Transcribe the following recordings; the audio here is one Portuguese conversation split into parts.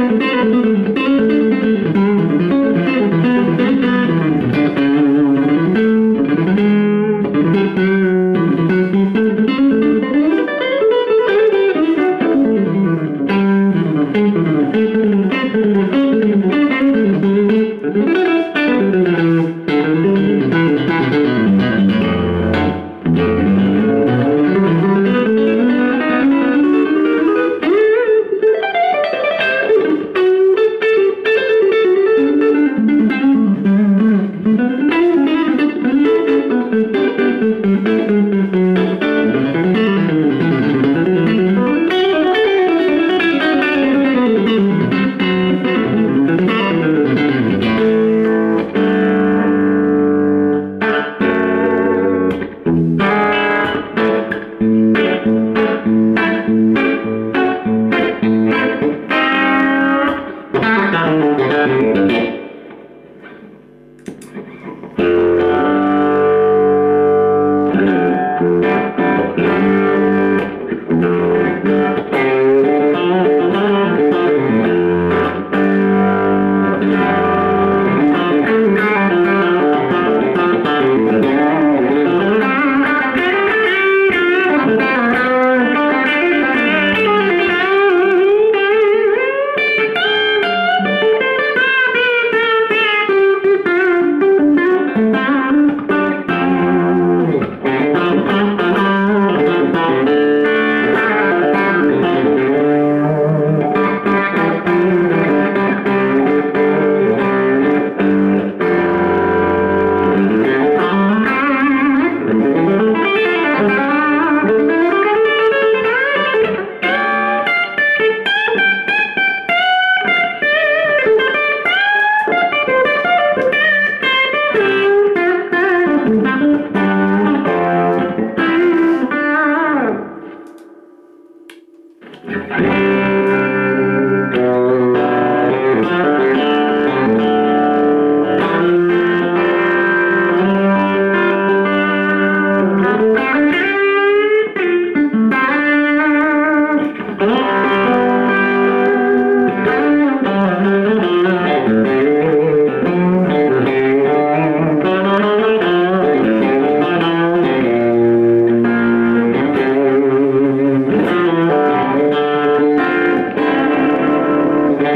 Música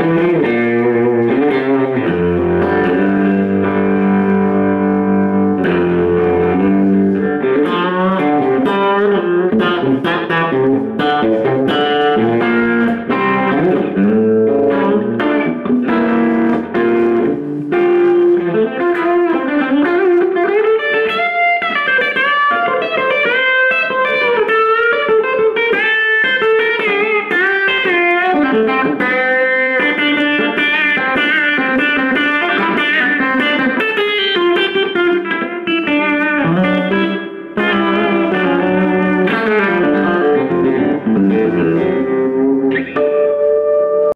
Música